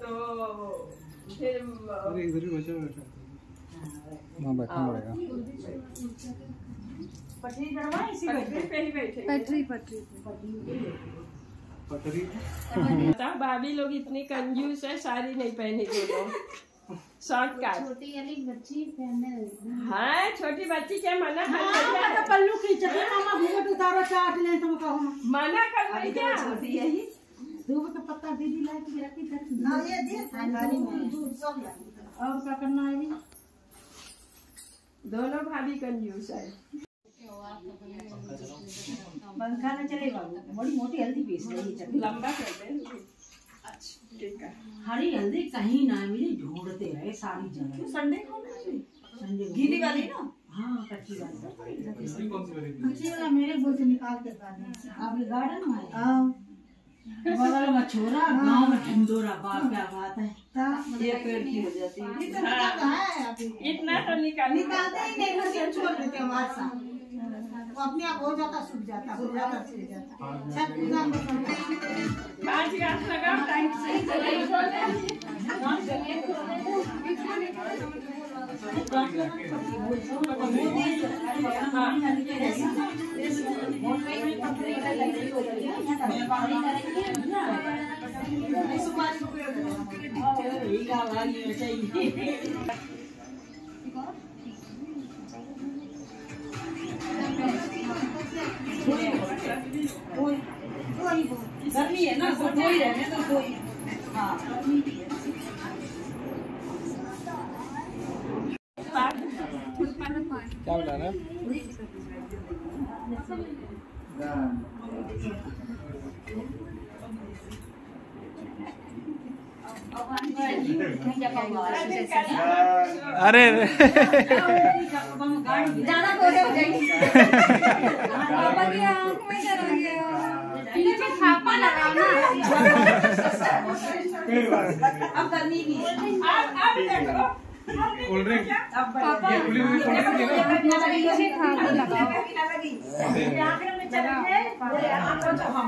तो फिर अरे इधर ही बचा बैठा वहाँ बैठना पड़ेगा पटरी चढ़वा इसी पटरी पे ही बैठे पटरी पटरी पटरी बता भाभी लोग इतनी कंजूस है साड़ी नहीं पहनी शॉर्ट काट छोटी वाली बच्ची हाँ छोटी बच्ची क्या मना कर हाँ, रही तो है पल्लू खींचे मामा घूंघट उतारो चाट ले तुम कहो। मना कर रही क्या? छोटी है ही। धूप का पत्ता दीदी लाए के रखी धर ना ये दे दूध सब और क्या करना है दोनों भाभी कंजूस है। पंखा न चलेगा बड़ी मोटी हल्दी पीस रही है लंबा कर दे। ठीक है। हरी हल्दी कहीं ना मिली ढूंढते रहे सारी जगह संडे को। संडे गीली वाली ना? हाँ कच्ची वाली। कच्ची वाला। मेरे बोल से निकाल के आपके गार्डन में हाँ। बगल में छोरा गाँव में ढिंडोरा बाप क्या बात है। ये पेड़ की हो जाती है इतना तो निकाल निकालते ही नहीं घर से छोड़ देते हमारे साथ अपने आप हो जाता सूख जाता हो जाता सूख जाता। छत पूजा में पाँच गाछ लगा टाइट से। गर्मी है ना तो कोई रहने तो कोई हाँ। क्या बता रहा अरे ज़्यादा हो? जाएगी पापा की आँख में पीछे छापा लगाओ ना अब गर्मी भी अब अब देखो। कोल्ड ड्रिंक पापा खुली हुई कोल्ड ड्रिंक है ना पीछे गए हम लोग हम